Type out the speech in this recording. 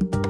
you